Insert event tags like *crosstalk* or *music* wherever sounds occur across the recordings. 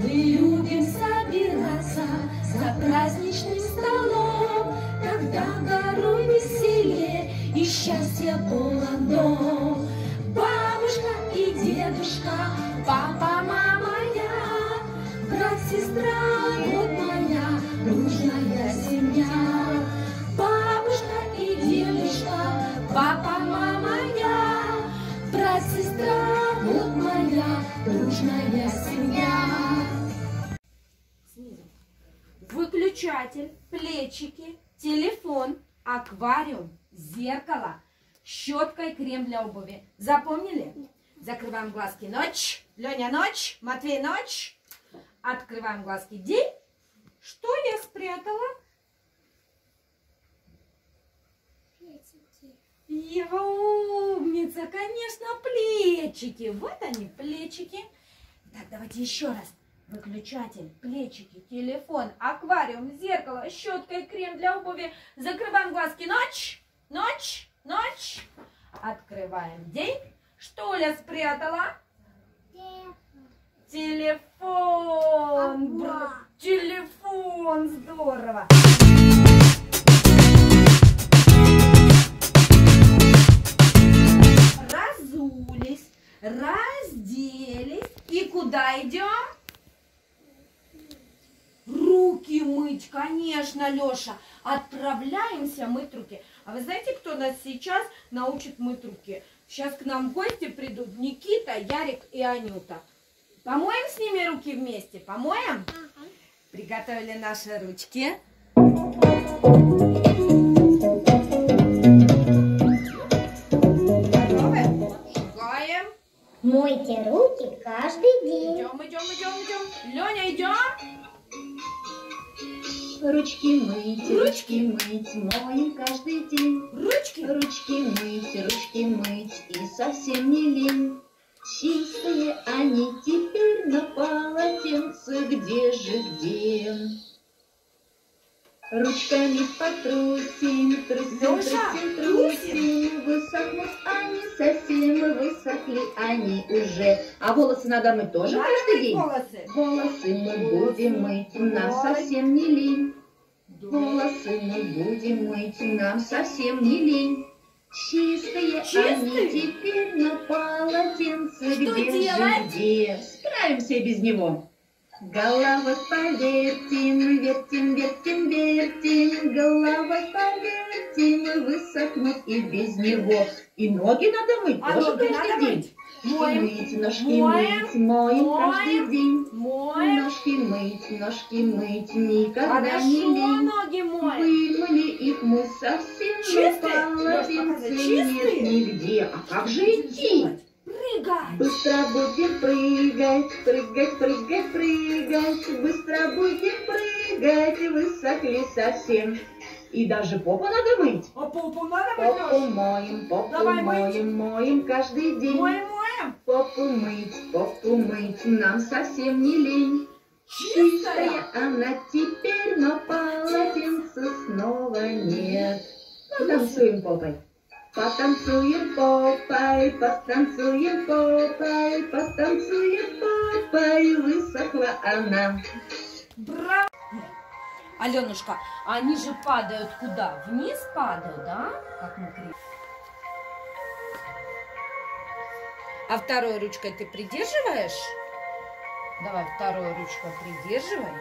Мы любим собираться за праздничным столом, Когда горой веселье и счастье полон дом. Бабушка и дедушка, папа, мама, я, Брат, сестра, аквариум, зеркало, щетка и крем для обуви. Запомнили? Закрываем глазки. Ночь. Леня, ночь. Матвей, ночь. Открываем глазки. День. Что я спрятала? Ева умница, конечно, плечики. Вот они, плечики. Так, давайте еще раз. Выключатель, плечики, телефон, аквариум, зеркало, щетка и крем для обуви. Закрываем глазки. Ночь, ночь, ночь. Открываем день. Что Оля спрятала? Телефон. Бра- Телефон, здорово. Разулись, разделись. И куда идем? Руки мыть, конечно, Леша. Отправляемся мыть руки. А вы знаете, кто нас сейчас научит мыть руки? Сейчас к нам в гости придут Никита, Ярик и Анюта. Помоем с ними руки вместе? Помоем? Приготовили наши ручки. Мойте руки каждый день. Идем, идем, идем, идем. Леня, идем. Ручки мыть, ручки мыть, моем каждый день. Ручки. Ручки мыть, ручки мыть, и совсем не лень. Чистые они теперь на полотенце, где же где? Ручками потрусим, трусим, Лёша, трусим, трусим, высохнут они совсем, высохли они уже. А волосы надо мыть тоже Надо каждый день? волосы. Волосы мы будем мыть, нам совсем не лень. Волосы мы будем мыть, нам совсем не лень. Чистые, Чистые? они теперь на полотенце, Что где делать? же где? Справимся без него. Головой повертим, вертим, вертим, вертим, головой повертим, высохнут и без него. И ноги надо мыть А тоже ноги каждый надо день. мыть. Моем. Мыть, ножки Моем. мыть, моем Моем. каждый день. Моем. Ножки мыть, ножки мыть, никогда не Хорошо лень. ноги моем. Вымыли их мы совсем, Чистые? но полотенца нет нигде. А как же идти? Прыгай. Быстро будем прыгать, прыгать, прыгать, прыгать. Быстро будем прыгать, высохли совсем. И даже попу надо мыть. А попу надо Попу мыть, моем, попу Давай мыть. моем, моем каждый день. Моем, моем. Попу мыть, попу мыть, нам совсем не лень. Чистая. Чистая она теперь, но полотенца снова нет. Потанцуем попой. Потанцуем попой, потанцуем попой, потанцуем попой, высохла она. Браво. Аленушка, они же падают куда? Вниз падают, да? Как мы. А второй ручкой ты придерживаешь? Давай второй ручкой придерживай.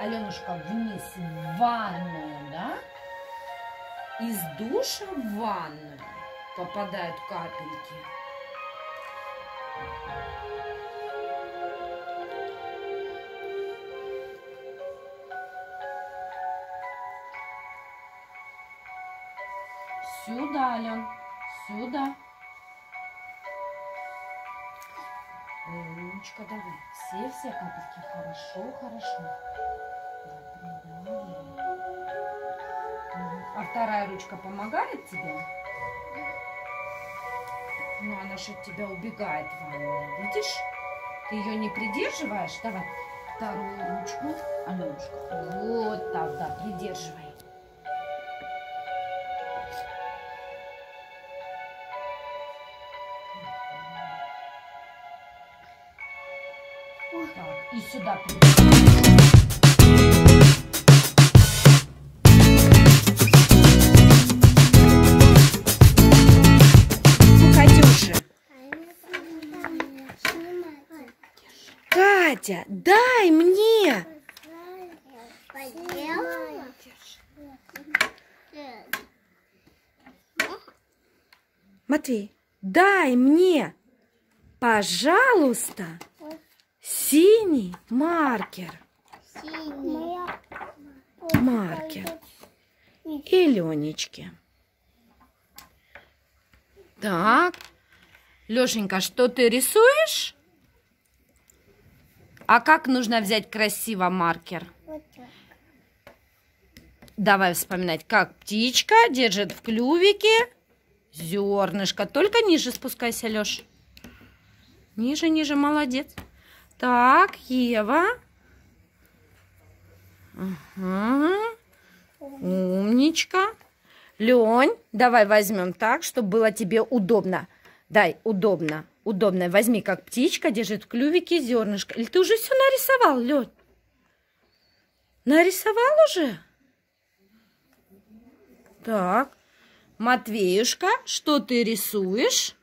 Аленушка, вниз в ванную, да? Из душа в ванную попадают капельки. Сюда, Ален, сюда. Умничка, давай. Все-все капельки. Хорошо, хорошо. А вторая ручка помогает тебе? Ну, она же от тебя убегает в ванную. Видишь? Ты ее не придерживаешь? Давай. Вторую ручку. Аленушка. Вот так, да, придерживай. Так, и сюда придерживай. Катя, дай мне. Матвей, дай мне, пожалуйста, синий маркер. Маркер. И Ленечки. Так. Лешенька, что ты рисуешь? А как нужно взять красиво маркер? Давай вспоминать, как птичка держит в клювике зернышко. Только ниже спускайся, Леш. Ниже, ниже, молодец. Так, Ева. Ага. Умничка. Лень, давай возьмем так, чтобы было тебе удобно. Дай, удобно, удобно. Возьми, как птичка держит в клювике зернышко. Или ты уже все нарисовал, Лень? Нарисовал уже? Так. Матвеюшка, что ты рисуешь?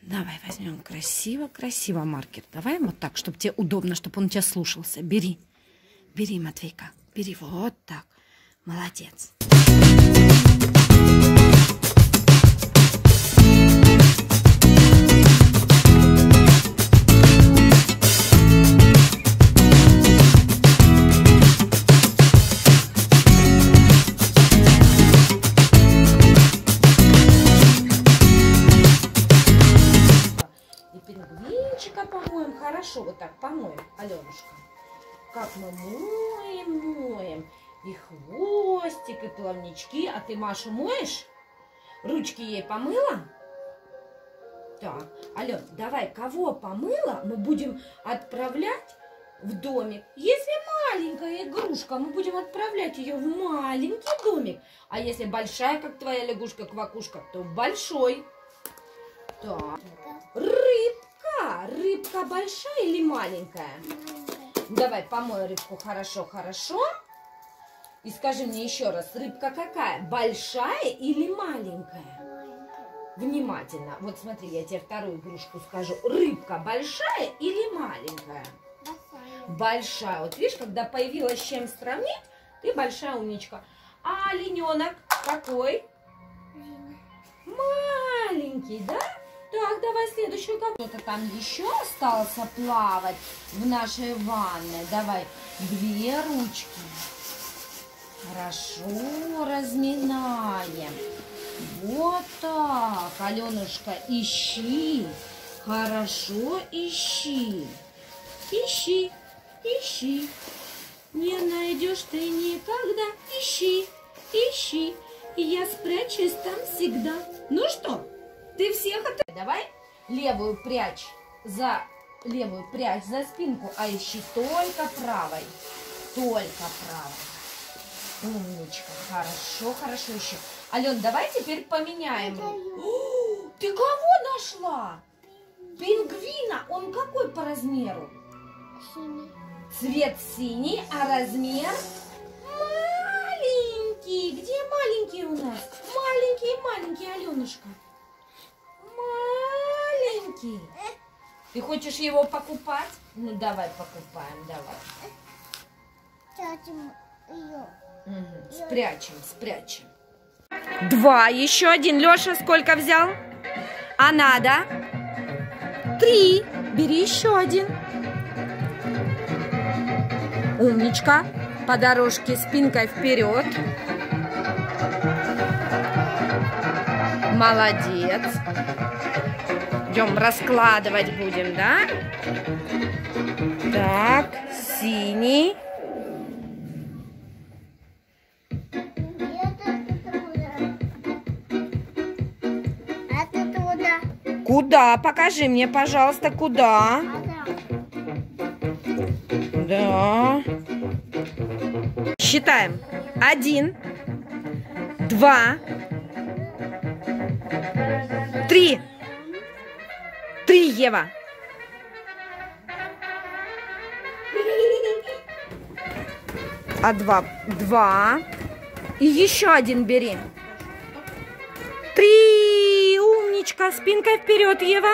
Давай возьмем красиво-красиво маркер. Давай вот так, чтобы тебе удобно, чтобы он тебя слушался. Бери. Бери, Матвейка. Бери вот так. Молодец. Хорошо, вот так помоем, Аленушка. Как мы моем, моем. И хвостик, и плавнички. А ты Машу моешь? Ручки ей помыла? Так, Ален, давай, кого помыла, мы будем отправлять в домик. Если маленькая игрушка, мы будем отправлять ее в маленький домик. А если большая, как твоя лягушка-квакушка, то в большой. Так. Рыбка. Рыбка большая или маленькая? Давай, помой рыбку хорошо, хорошо. И скажи мне еще раз, рыбка какая? Большая или маленькая? Внимательно. Вот смотри, я тебе вторую игрушку скажу. Рыбка большая или маленькая? Большая. Вот видишь, когда появилась с чем сравнить, ты большая умничка. А олененок какой? Маленький, да? Так, давай следующую. Кто-то там еще остался плавать в нашей ванной. Давай две ручки. Хорошо разминаем. Вот так, Аленушка, ищи. Хорошо ищи. Ищи, ищи. Не найдешь ты никогда. Ищи, ищи. Я спрячусь там всегда. Ну что, ты всех от... Давай левую прячь за... Левую прячь за спинку, а ищи только правой. Только правой. Умничка. Хорошо, хорошо еще. Ален, давай теперь поменяем. О, *gasps* ты кого нашла? Пингвина. Он какой по размеру? Цвет синий, а размер маленький. Где маленький у нас? Маленький, маленький, Аленушка. Маленький. Ты хочешь его покупать? Ну давай покупаем, давай. Мгм, Спрячем, спрячем. Два, еще один. Леша сколько взял? А надо? Три. Бери еще один. Умничка. По дорожке спинкой вперед. Молодец. Идем раскладывать будем, да? Так, синий. Куда? Покажи мне, пожалуйста, куда? Да. Считаем. Один, два, три. Три, Ева. А два? Два. И еще один бери. Три. Умничка. Спинкой вперед, Ева.